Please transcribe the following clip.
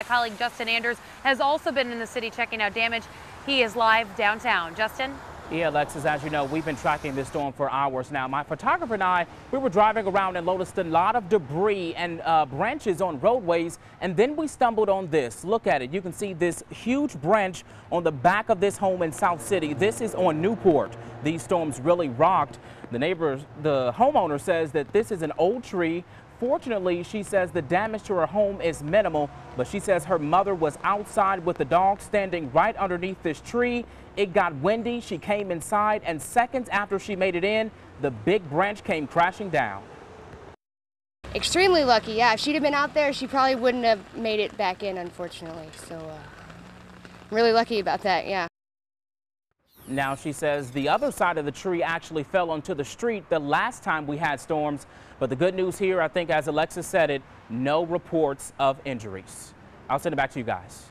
My colleague Justin Andrews has also been in the city checking out damage. He is live downtown. Justin? Yeah, Alexis, as you know, we've been tracking this storm for hours now. My photographer and I, we were driving around and noticed a lot of debris and uh, branches on roadways, and then we stumbled on this. Look at it. You can see this huge branch on the back of this home in South City. This is on Newport. These storms really rocked. The neighbors, the homeowner says that this is an old tree Fortunately, she says the damage to her home is minimal, but she says her mother was outside with the dog standing right underneath this tree. It got windy. She came inside, and seconds after she made it in, the big branch came crashing down. Extremely lucky, yeah. If she'd have been out there, she probably wouldn't have made it back in, unfortunately. So, uh, I'm really lucky about that, yeah. Now, she says the other side of the tree actually fell onto the street the last time we had storms. But the good news here, I think, as Alexis said it, no reports of injuries. I'll send it back to you guys.